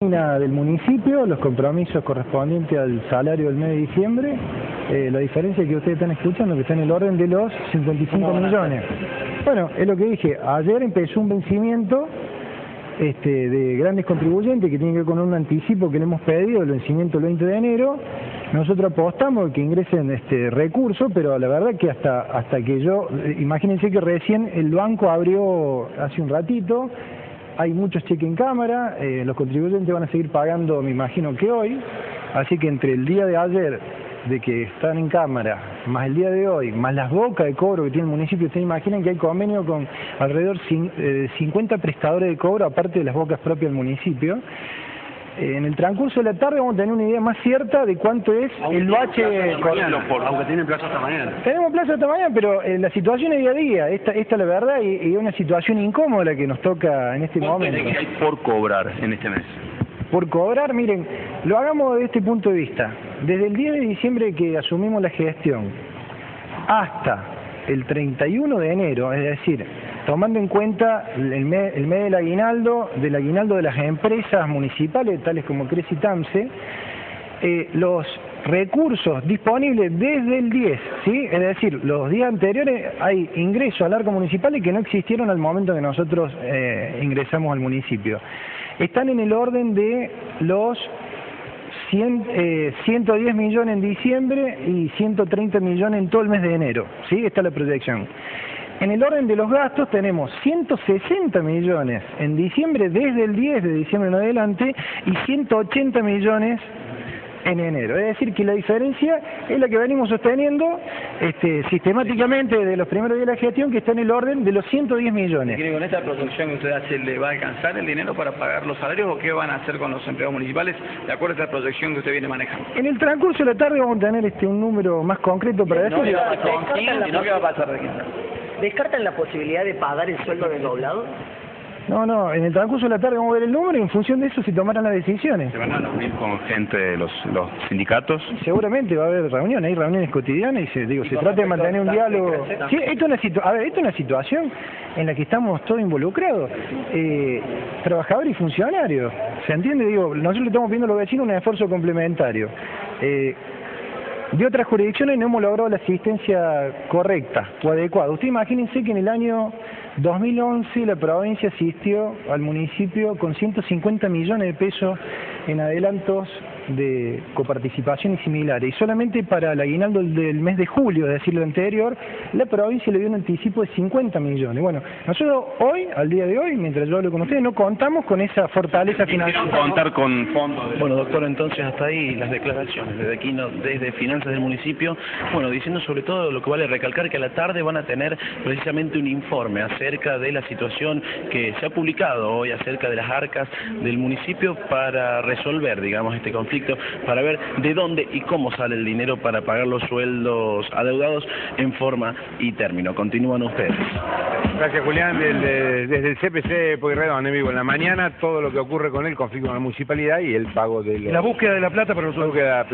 del municipio, los compromisos correspondientes al salario del mes de diciembre, eh, la diferencia que ustedes están escuchando, que está en el orden de los 55 millones. Bueno, es lo que dije, ayer empezó un vencimiento este, de grandes contribuyentes que tiene que ver con un anticipo que le hemos pedido, el vencimiento el 20 de enero. Nosotros apostamos que ingresen este recurso, pero la verdad que hasta, hasta que yo, eh, imagínense que recién el banco abrió hace un ratito, hay muchos cheques en cámara, eh, los contribuyentes van a seguir pagando, me imagino que hoy, así que entre el día de ayer de que están en cámara, más el día de hoy, más las bocas de cobro que tiene el municipio, ustedes imaginen que hay convenio con alrededor de 50 eh, prestadores de cobro, aparte de las bocas propias del municipio, en el transcurso de la tarde vamos a tener una idea más cierta de cuánto es el bache aunque tienen plazo hasta mañana. Tenemos plazo hasta mañana, pero eh, la situación es día a día. Esta, esta es la verdad y, es una situación incómoda la que nos toca en este momento. ¿Qué hay por cobrar en este mes? Por cobrar, miren, lo hagamos desde este punto de vista. Desde el 10 de diciembre que asumimos la gestión hasta el 31 de enero, es decir, tomando en cuenta el mes, del aguinaldo, del aguinaldo de las empresas municipales, tales como Creci Tamse, eh, los recursos disponibles desde el 10, ¿sí? es decir, los días anteriores hay ingresos al arco municipal y que no existieron al momento que nosotros eh, ingresamos al municipio. Están en el orden de los 110 eh, millones en diciembre y 130 millones en todo el mes de enero, ¿sí? Esta es la proyección. En el orden de los gastos tenemos 160 millones en diciembre, desde el 10 de diciembre en adelante, y 180 millones en enero. Es decir, que la diferencia es la que venimos sosteniendo este, sistemáticamente desde los primeros días de la gestión, que está en el orden de los 110 millones. ¿Y con esta producción que usted hace, le va a alcanzar el dinero para pagar los salarios o qué van a hacer con los empleados municipales de acuerdo a esta proyección que usted viene manejando? En el transcurso de la tarde vamos a tener este, un número más concreto para decir. ¿No qué va a pasar de ¿Descartan la posibilidad de pagar el sueldo desdoblado? No, no, en el transcurso de la tarde vamos a ver el número y en función de eso se tomarán las decisiones. ¿Se van a reunir con gente de los, los sindicatos? Seguramente va a haber reuniones, hay reuniones cotidianas y se, digo, se trata de mantener un diálogo. Sí, esto es una, a ver, esto es una situación en la que estamos todos involucrados, eh, trabajadores y funcionarios. ¿Se entiende? Digo, nosotros le estamos pidiendo a los vecinos un esfuerzo complementario. Eh, de otras jurisdicciones no hemos logrado la asistencia correcta o adecuada. Usted imagínense que en el año 2011 la provincia asistió al municipio con 150 millones de pesos en adelantos de coparticipación y similares. Y solamente para el aguinaldo del mes de julio, es decir, lo anterior, la provincia le dio un anticipo de 50 millones. Bueno, nosotros hoy, al día de hoy, mientras yo hablo con ustedes, no contamos con esa fortaleza financiera. contar con fondos? Bueno, doctor, entonces hasta ahí las declaraciones desde aquí, desde Finanzas del municipio, bueno, diciendo sobre todo lo que vale recalcar que a la tarde van a tener precisamente un informe acerca de la situación que se ha publicado hoy acerca de las arcas del municipio para resolver, digamos, este conflicto para ver de dónde y cómo sale el dinero para pagar los sueldos adeudados en forma y término. Continúan ustedes. Gracias Julián, desde el CPC Pueyrredón, amigo, en la mañana todo lo que ocurre con el conflicto con la municipalidad y el pago de La búsqueda de la plata para los búsqueda